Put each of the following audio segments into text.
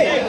Ei!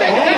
Thank you.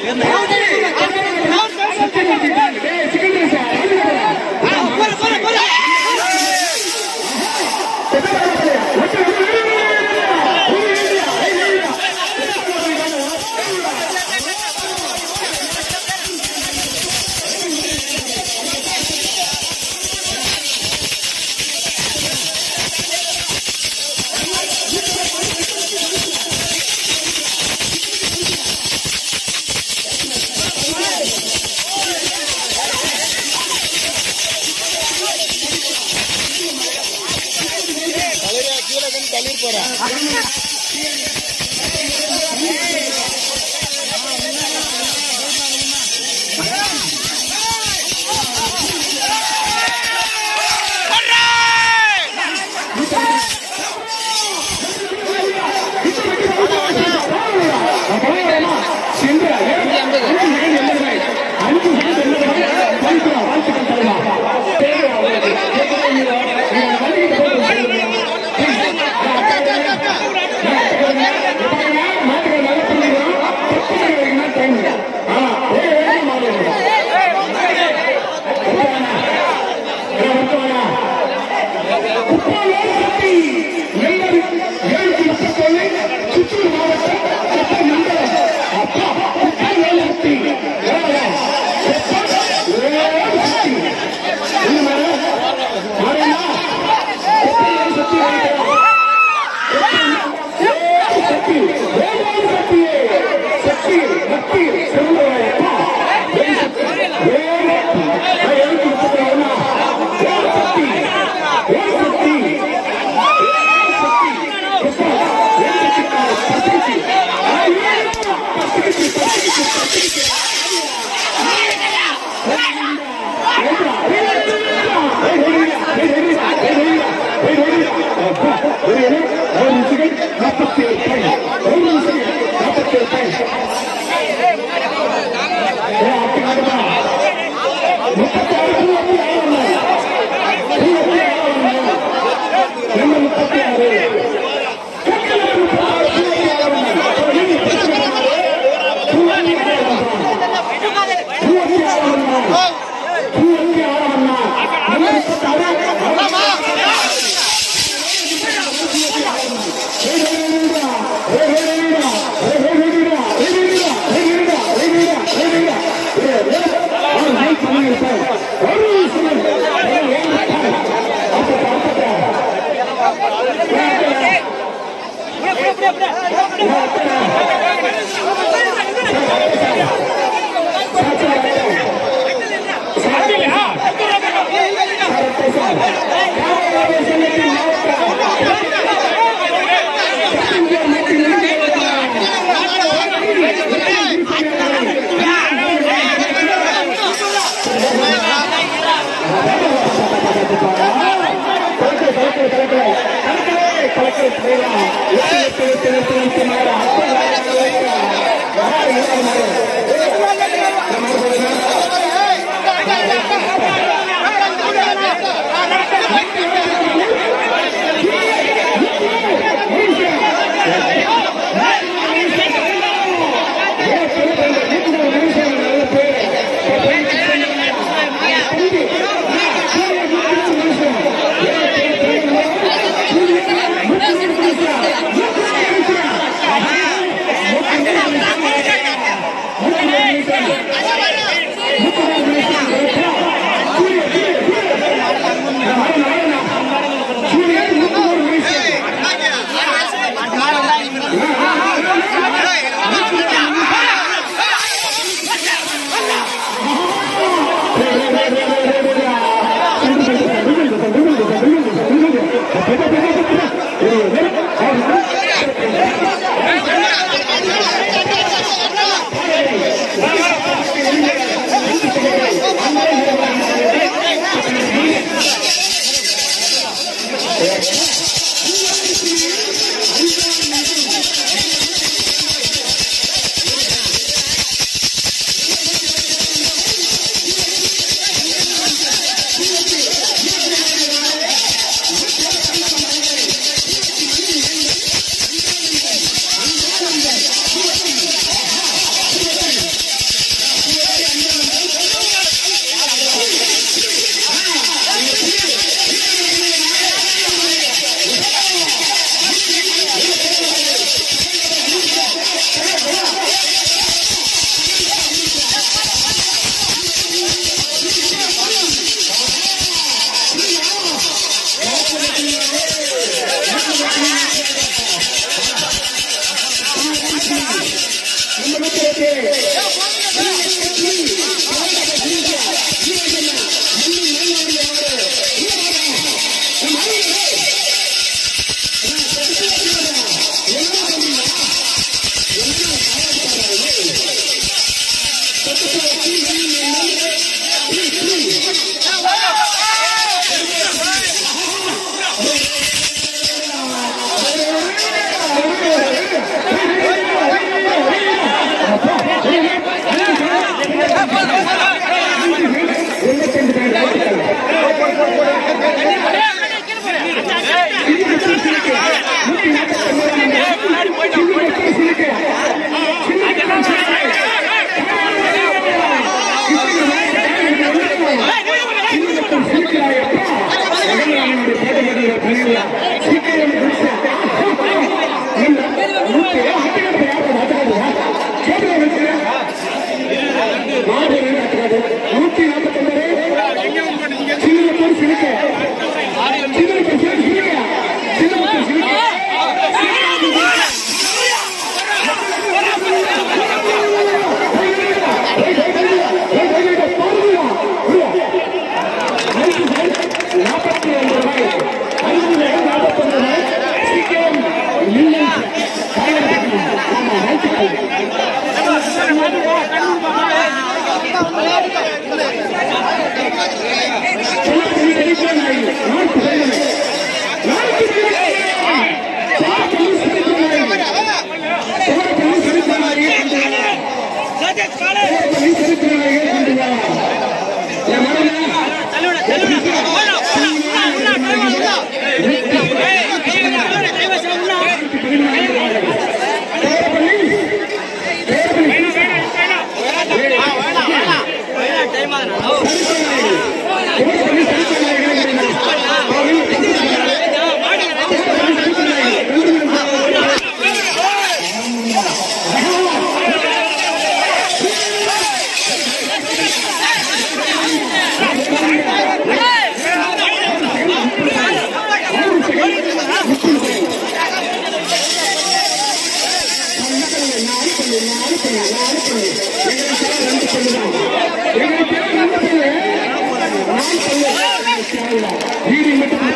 Good man. Good man. வாழ்த்துக்கள்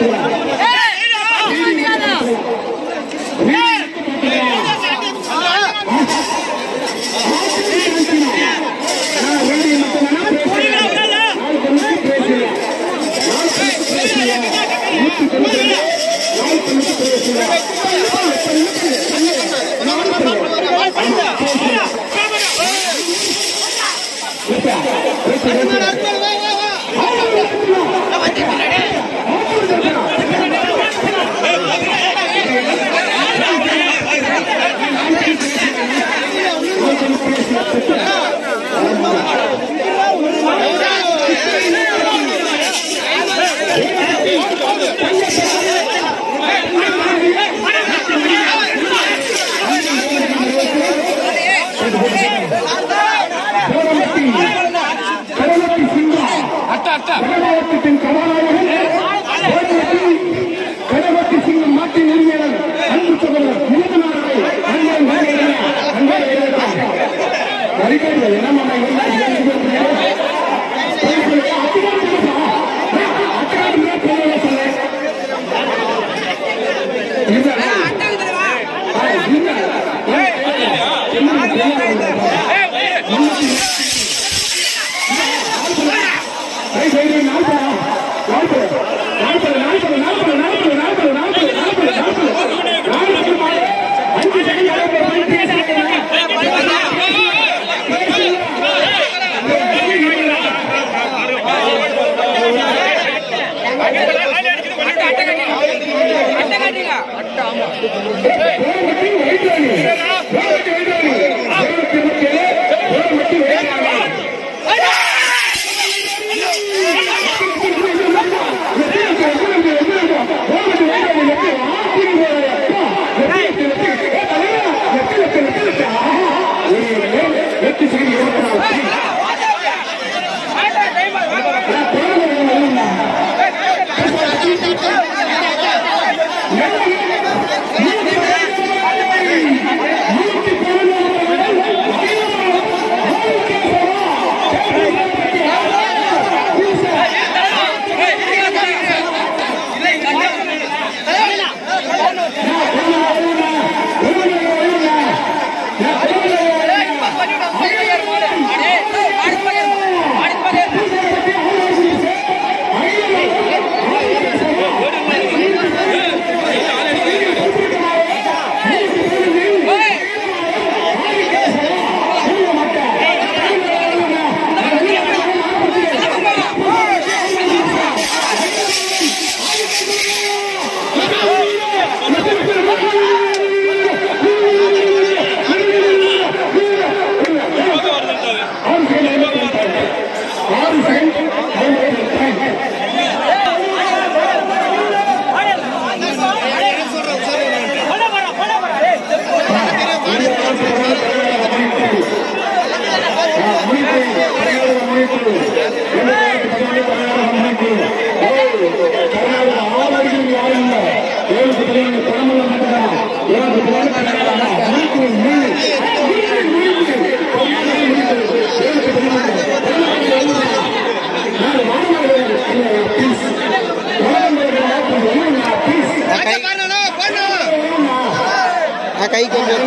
Yeah. Hey!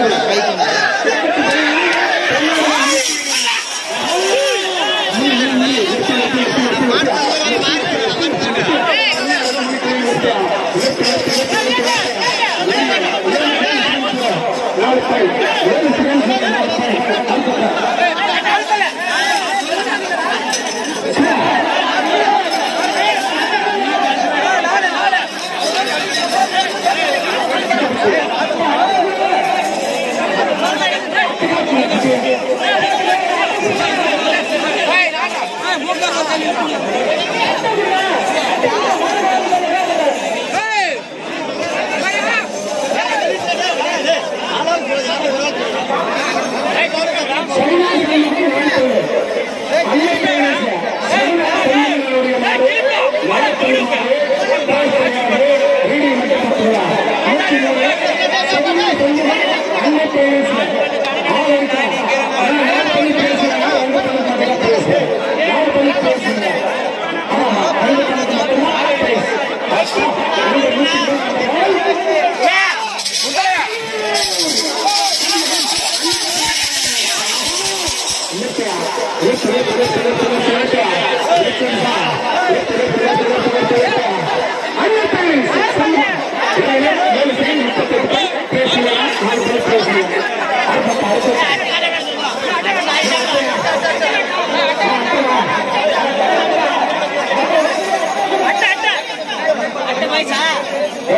Thank you.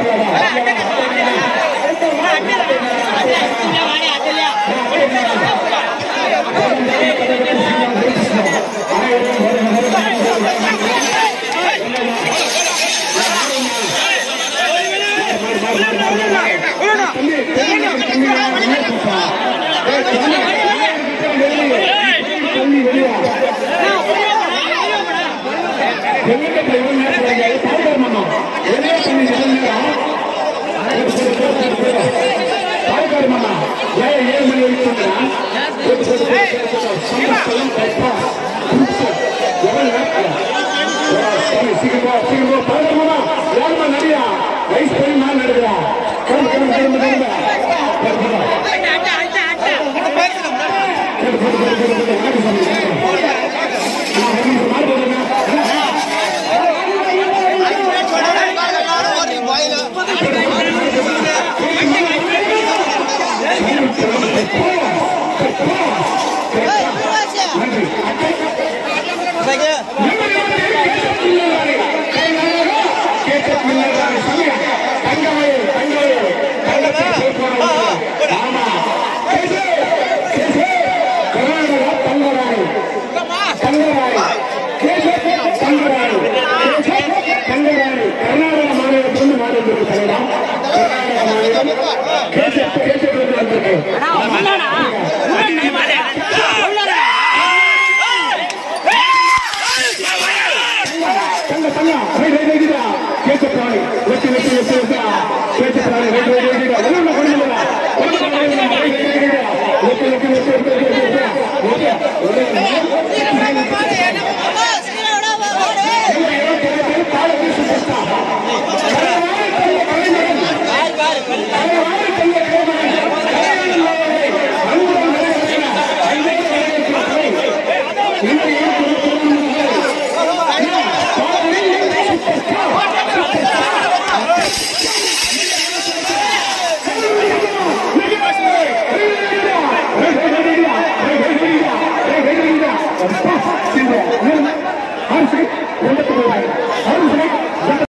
لا لا لا Mua 字